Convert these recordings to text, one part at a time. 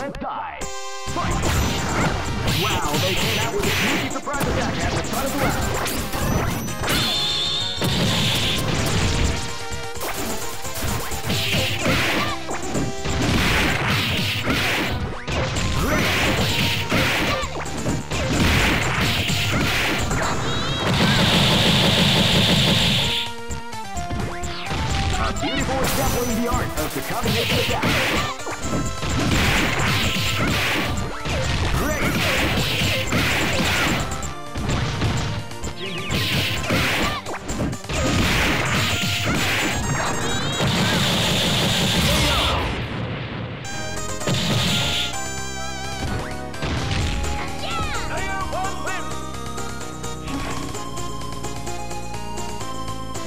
Let's die. Fight! Wow, they came out with a sneaky surprise attack at the front of the round. A beautiful assembling the art of the combination attack.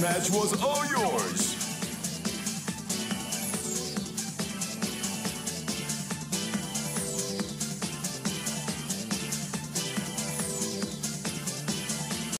match was all yours.